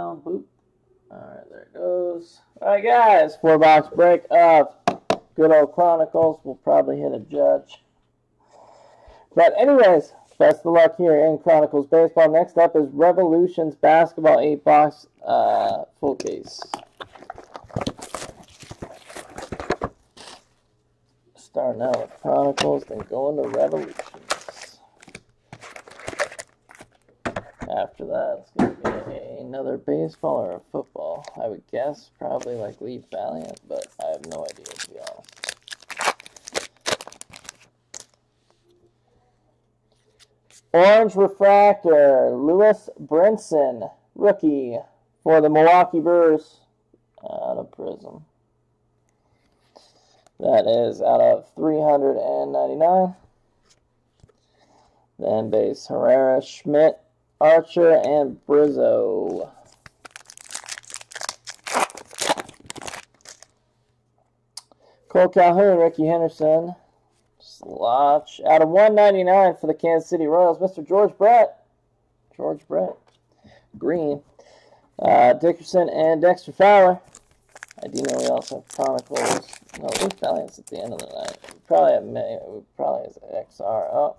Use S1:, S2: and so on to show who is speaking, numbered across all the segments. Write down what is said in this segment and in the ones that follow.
S1: down. Boop. Alright, there it goes. Alright, guys. Four box break of good old Chronicles. We'll probably hit a judge. But, anyways, best of luck here in Chronicles Baseball. Next up is Revolutions Basketball 8 box uh, full case. Starting out with Chronicles, then going to Revolutions. After that, it's going to be another baseball or a football. I would guess probably like Leaf Valiant, but I have no idea to be honest. Orange Refractor, Lewis Brinson, rookie for the Milwaukee Brewers out of Prism. That is out of 399. Then base Herrera, Schmidt, Archer, and Brizzo. Cole Calhoun, Ricky Henderson, Slotch. Out of 199 for the Kansas City Royals, Mr. George Brett. George Brett. Green. Uh, Dickerson and Dexter Fowler. I do know we also have Chronicles. No, Leaf Valiant's at the end of the night. We probably have many. We probably have XR. Oh.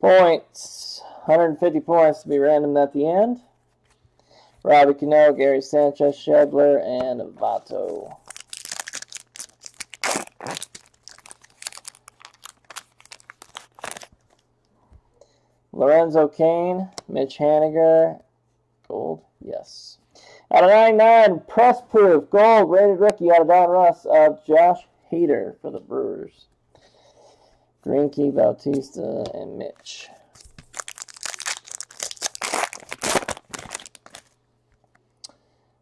S1: Points. 150 points to be random at the end. Robbie Cano, Gary Sanchez, Schebler, and Votto. Lorenzo Cain, Mitch Haniger, gold, yes. Out of 99, press proof, gold, rated rookie out of Donruss of uh, Josh Hader for the Brewers. Greinke, Bautista, and Mitch.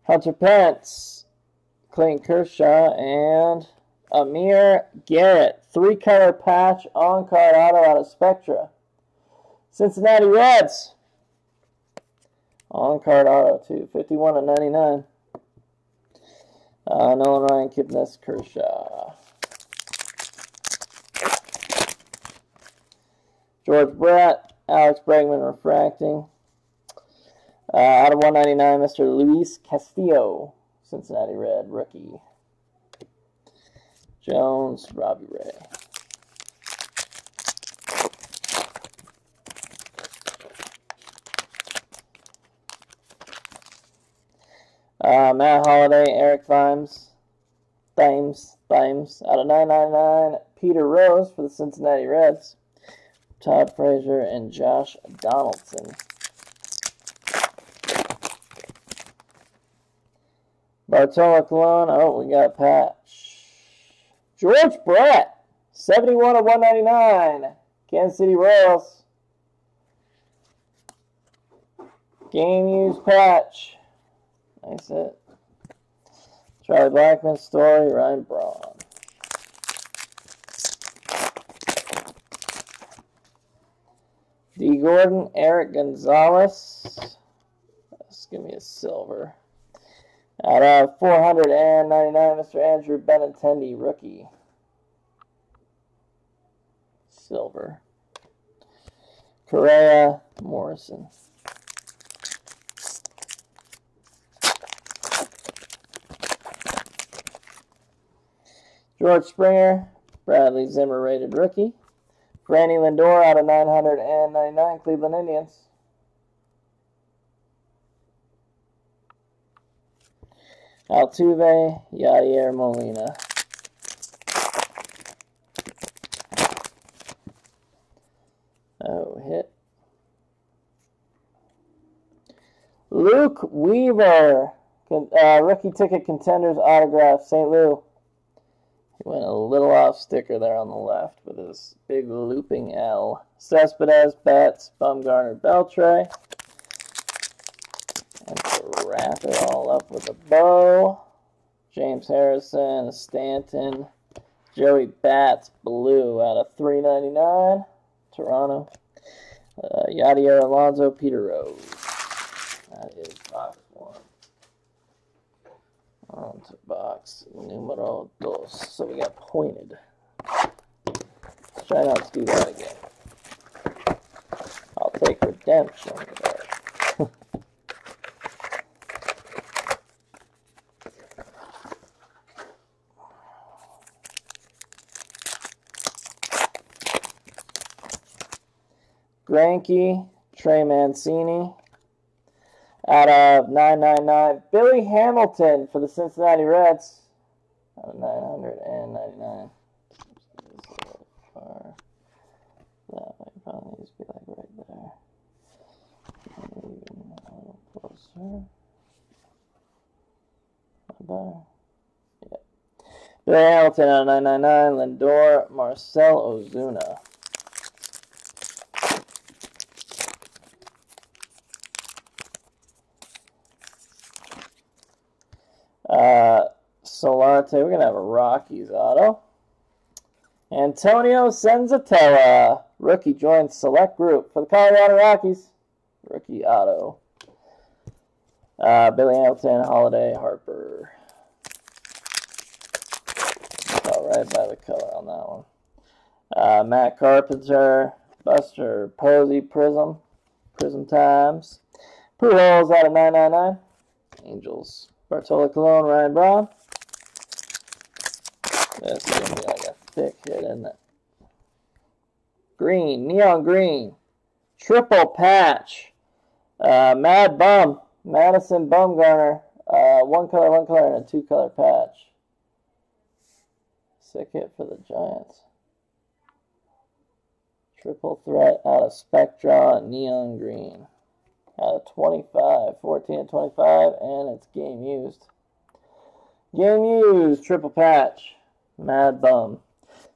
S1: Hunter Pence, Clayton Kershaw, and Amir Garrett. Three color patch on card auto out of Spectra. Cincinnati Reds. On card auto too. 51 of 99. Uh, Nolan Ryan Kipnis Kershaw. George Brett, Alex Bregman refracting. Uh, out of 199, Mr. Luis Castillo, Cincinnati Red rookie. Jones, Robbie Ray. Uh, Matt Holliday, Eric Thames, Thames, Thames, out of 999, Peter Rose for the Cincinnati Reds, Todd Frazier, and Josh Donaldson. Bartolo Colon, oh, we got a patch. George Brett, 71 of 199, Kansas City Royals. Game used patch. Nice it. Charlie Blackmon, Story, Ryan Braun. Dee Gordon, Eric Gonzalez. Let's give me a silver. Out of uh, 499, Mr. Andrew Benintendi, rookie. Silver. Correa, Morrison. George Springer, Bradley Zimmer rated rookie. Franny Lindor out of 999 Cleveland Indians. Altuve, Yadier Molina. Oh, hit. Luke Weaver, uh, rookie ticket contenders autograph, St. Louis. He went a little off sticker there on the left with his big looping L. Cespedes, Betts, Bumgarner, Beltre. And to wrap it all up with a bow, James Harrison, Stanton, Joey Bats, blue out of 399, Toronto. Uh, Yadier Alonso, Peter Rose. That is onto box numero dos. So we got pointed. Let's try not to do that again. I'll take redemption. Granky, Trey Mancini, out of uh, 999, Billy Hamilton for the Cincinnati Reds. Out of 999. That might probably to be like right there. Maybe a little closer. About yeah. Billy Hamilton out of 999, Lindor, Marcell Ozuna. Uh, We're going to have a Rockies auto. Antonio Senzatela, rookie joins select group for the Colorado Rockies. Rookie auto. Uh, Billy Hamilton, Holliday, Harper. All right by the color on that one. Uh, Matt Carpenter, Buster Posey, Prism, Prism Times. Pujols out of 999. Angels. Bartolo Colon, Ryan Braun. Going to be like a thick hit, isn't it? Green, neon green. Triple patch. Uh, Mad Bum, Madison Bumgarner. Uh, one color, one color, and a two color patch. Sick hit for the Giants. Triple threat out of Spectra, neon green out of 25, 14 and 25, and it's game used. Game used, triple patch, Mad Bum.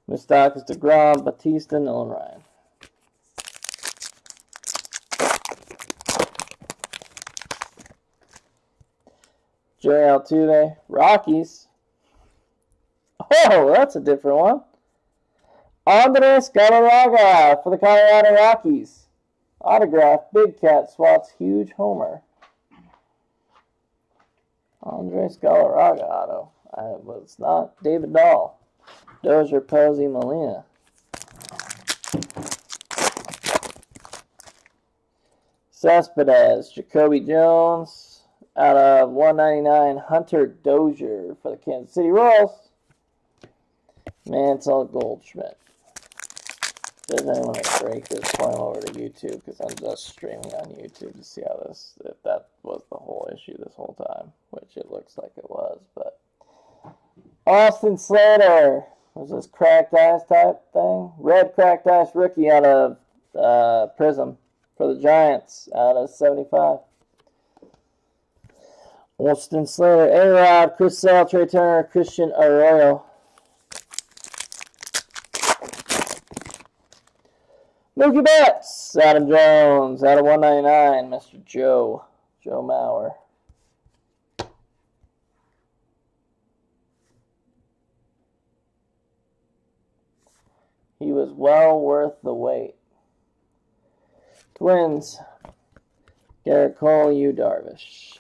S1: Moustakas DeGrom, Bautista, Nolan Ryan. Jerry Altuve, Rockies. Oh, that's a different one. Andres Galarraga for the Colorado Rockies. Autograph, Big Cat swats huge homer. Andres Galarraga auto. I was not David Dahl. Dozier Posey Molina. Cespedes, Jacoby Jones, out of 199, Hunter Dozier for the Kansas City Royals. Mantle Goldschmidt. Does anyone break this point over to YouTube because I'm just streaming on YouTube to see how this, if that was the whole issue this whole time, which it looks like it was, but. Austin Slater was this cracked ice type thing. Red cracked ice rookie out of uh, Prism for the Giants out of 75. Austin Slater, A-Rod, Chris Sale, Trea Turner, Christian Arroyo. Mookie Betts, Adam Jones, out of 199, Mr. Joe, Joe Mauer. He was well worth the wait. Twins, Gerrit Cole, Yu Darvish.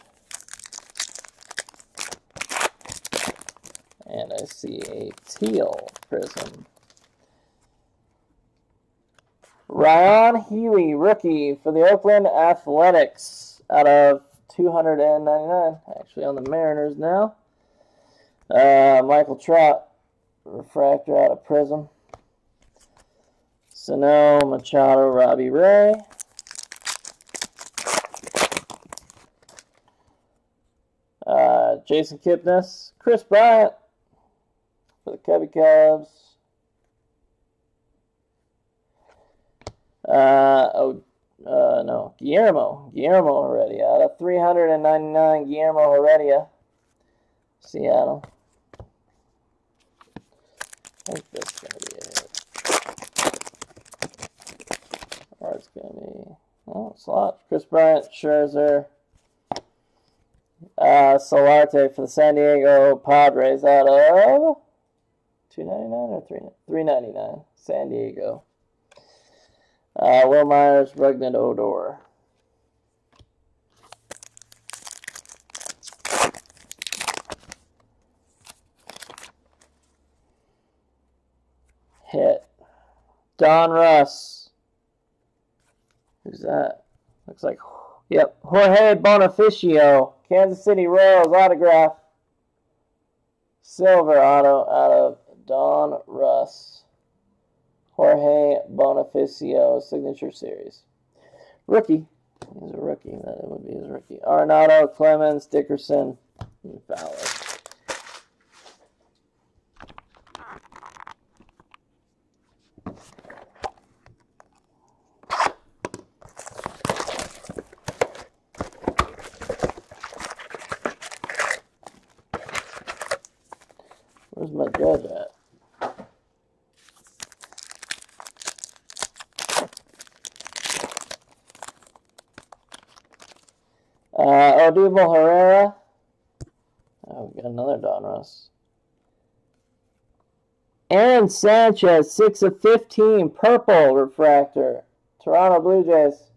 S1: And I see a teal prism. Ryan Healy, rookie for the Oakland Athletics out of 299. Actually on the Mariners now. Uh, Michael Trout, refractor out of Prism. Sano, Machado, Robbie Ray. Uh, Jason Kipnis, Kris Bryant for the Cubby Cubs. Uh, oh, uh, no, Guillermo. Guillermo Heredia. Out of 399, Guillermo Heredia. Seattle. I think going to be it. It's going to be, oh, slot. Kris Bryant, Scherzer. Uh, Solarte for the San Diego Padres out of 299 or 3 399 San Diego. Uh, Wil Myers, Rougned Odor. Hit. Donruss. Who's that? Looks like, yep, Jorge Bonifacio, Kansas City Royals autograph. Silver auto out of Donruss. Jorge Bonifacio Signature Series. Rookie. He's a rookie. That would be his rookie. Arenado, Clemens, Dickerson, Fowler. Where's my judge at? Uh, Odubel Herrera. Oh, we got another Donruss. Aaron Sanchez, 6 of 15, purple refractor. Toronto Blue Jays.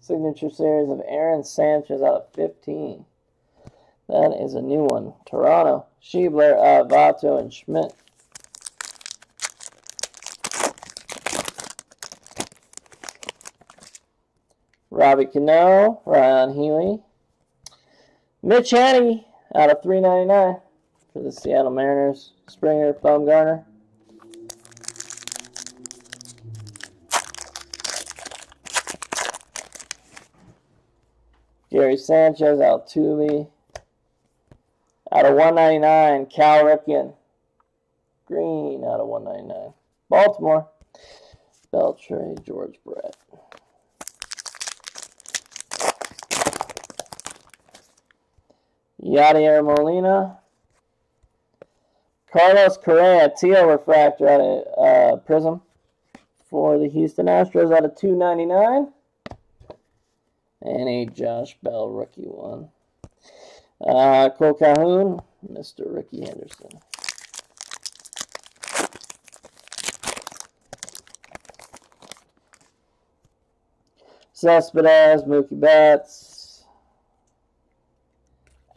S1: Signature series of Aaron Sanchez out of 15. That is a new one. Toronto. Schebler, uh, Votto, and Schmidt. Robbie Cano, Ryan Healy. Mitch Hanney out of 399 for the Seattle Mariners. Springer, Bumgarner. Gary Sanchez, Altuve. Out of 199, Cal Ripken. Green out of 199. Baltimore. Beltre, George Brett. Yadier Molina. Carlos Correa, teal refractor out of uh, Prism for the Houston Astros out of 299. And a Josh Bell rookie one. Uh, Cole Calhoun, Mr. Ricky Henderson. Cespedes, Mookie Betts.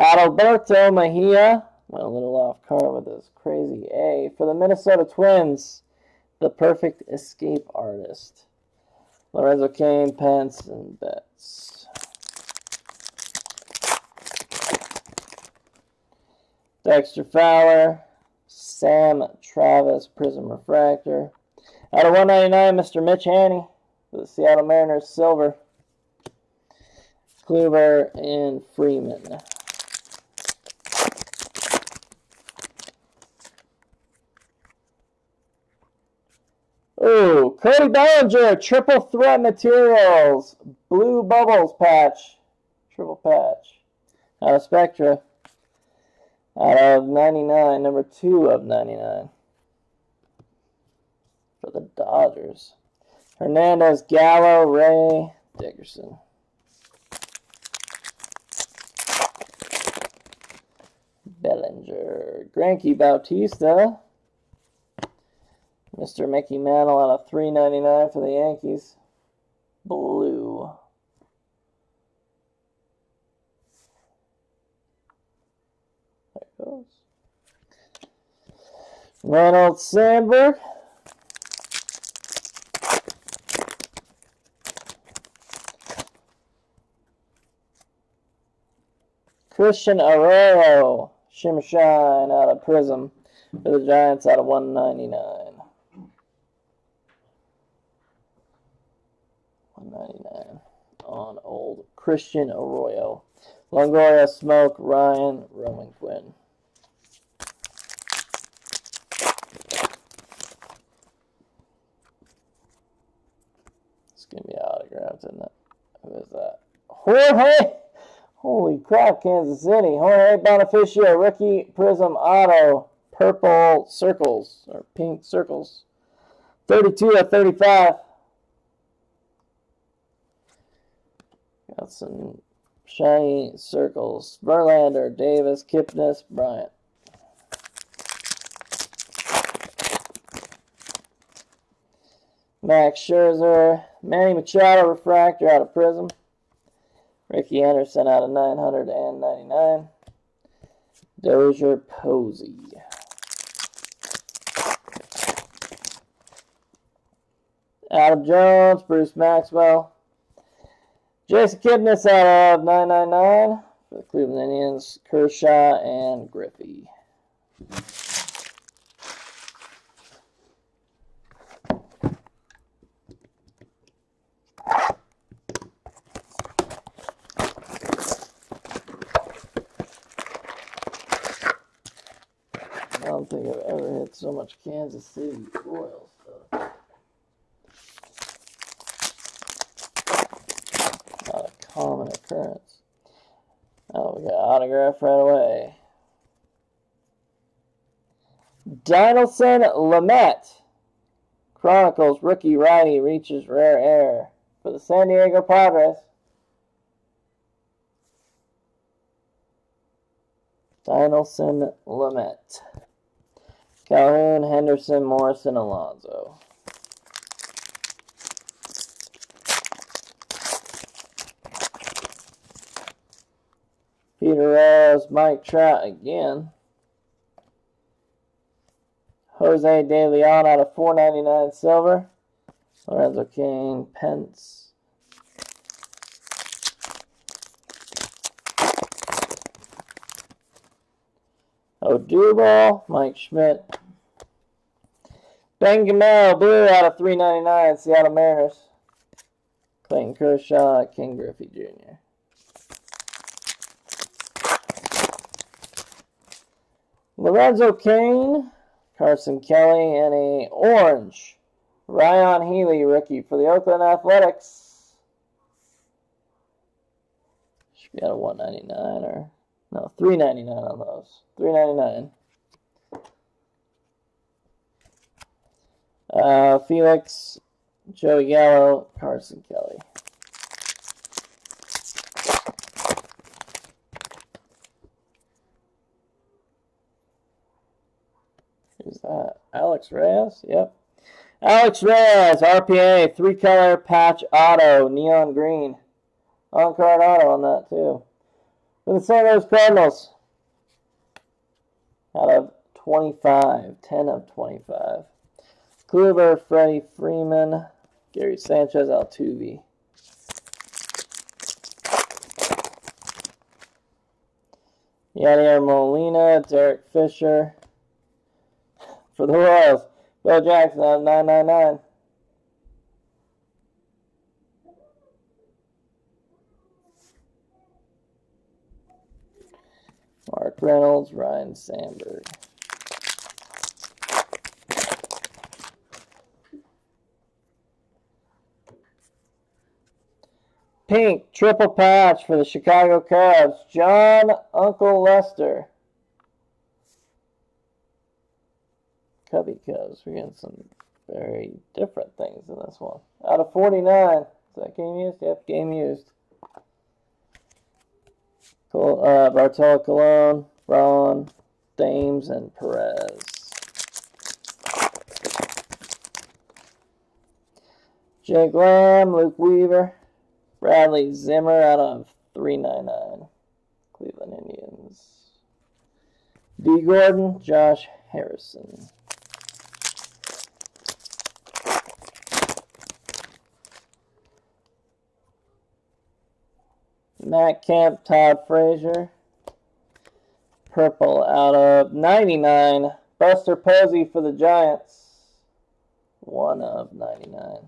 S1: Adalberto Mejia. Went a little off car with this crazy A. For the Minnesota Twins, the perfect escape artist. Lorenzo Cain, Pence, and Betts. Dexter Fowler, Sam Travis, Prism Refractor. Out of 199, Mr. Mitch Hanney for the Seattle Mariners, Silver. Kluber and Freeman. Cody Bellinger, triple threat materials, blue bubbles patch, triple patch. Out of Spectra. Out of 99, number two of 99. For the Dodgers. Hernandez, Gallo, Ray, Dickerson. Bellinger, Greinke, Bautista. Mr. Mickey Mantle out of 3.99 for the Yankees. Blue. There goes. Ronald Sandberg. Christian Arroyo. Shimmer Shine out of Prism for the Giants out of 199. 199 on old Christian Arroyo. Longoria, Smoke, Ryan, Roman Quinn. It's going to be autographed, isn't it? Who is that? Jorge! Holy crap, Kansas City. Jorge Bonifacio, rookie Prism Auto, purple circles, or pink circles. 32 of 35. Some shiny circles. Verlander, Davis, Kipnis, Bryant. Max Scherzer, Manny Machado refractor out of Prism. Ricky Anderson out of 999. Dozier Posey. Adam Jones, Bruce Maxwell. Jason Kipnis out of 999 for the Cleveland Indians, Kershaw and Griffey. I don't think I've ever hit so much Kansas City Royals. Autograph right away. Dinelson Lamet. Chronicles rookie righty reaches rare air for the San Diego Padres. Dinelson Lamet. Calhoun, Henderson, Morrison, Alonso. Peter Rose, Mike Trout again. Jose De Leon out of 499 silver. Lorenzo Cain, Pence. Odubel, Mike Schmidt. Ben Gamel, blue out of 399, Seattle Mariners. Clayton Kershaw, Ken Griffey Jr. Lorenzo Cain, Carson Kelly, and a orange Ryan Healy rookie for the Oakland Athletics. Should be out of 199 or no 399 on those. 399. Uh, Felix, Joey Gallo, Carson Kelly. Who's that? Alex Reyes? Yep. Alex Reyes, RPA, three color patch auto, neon green. On card auto on that too. For the St. Louis Cardinals. Out of 25, 10 of 25. Kluber, Freddie Freeman, Gary Sanchez, Altuve. Yadier Molina, Derek Fisher. For the Royals, Bill Jackson out of 999. Mark Reynolds, Ryne Sandberg. Pink triple patch for the Chicago Cubs, John Uncle Lester. Cubby Cubs. We're getting some very different things in this one. Out of 49. Is that game used? Yep, game used. Cool. Uh, Bartolo Colon, Braun, Thames, and Perez. Jake Lamb, Luke Weaver, Bradley Zimmer out of 399. Cleveland Indians. Dee Gordon, Josh Harrison. Matt Kemp, Todd Frazier. Purple out of 99. Buster Posey for the Giants. One of 99.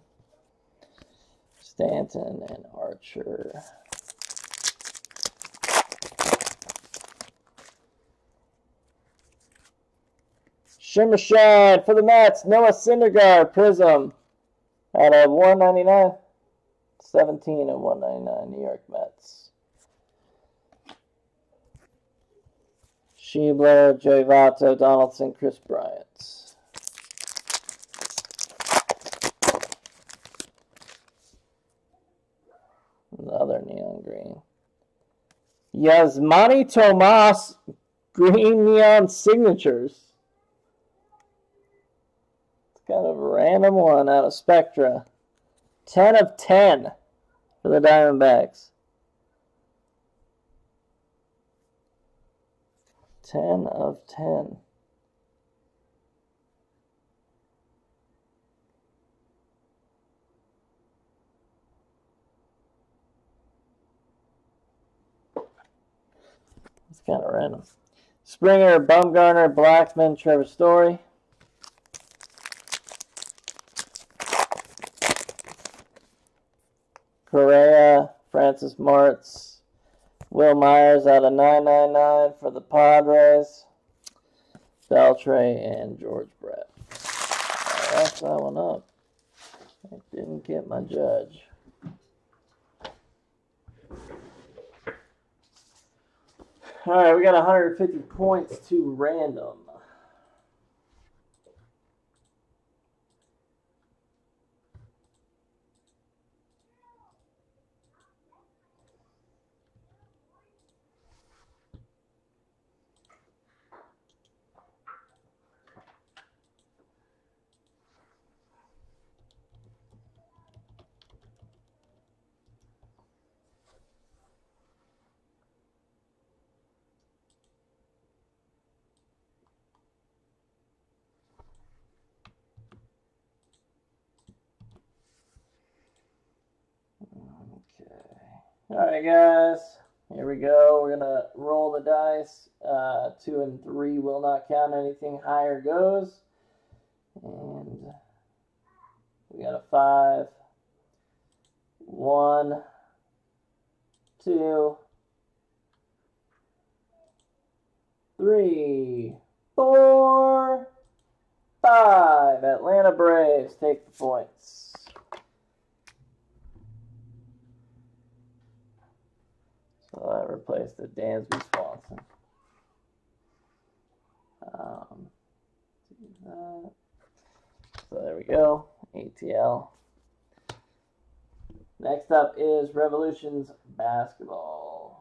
S1: Stanton and Archer. Shimmer Shine for the Mets. Noah Syndergaard, Prism. Out of 199. 17 of 199 New York Mets. Schebler, Joey Votto, Donaldson, Kris Bryant. Another neon green. Yasmany Tomas, green neon signatures. It's kind of a random one out of Spectra. 10 of 10 for the Diamondbacks. 10 of 10. It's kind of random. Springer, Bumgarner, Blackmon, Trevor Story. Correa, Francis Martz, Wil Myers out of 999 for the Padres. Beltre and George Brett. Lost that one up. I didn't get my judge. All right, we got 150 points to random. Okay. All right, guys. Here we go. We're going to roll the dice. Uh, two and three will not count. Anything higher goes. And we got a five, one, two, three, four, five. Atlanta Braves take the points. So that replaced the Dansby Swanson. Um. So there we go, ATL. Next up is Revolutions Basketball.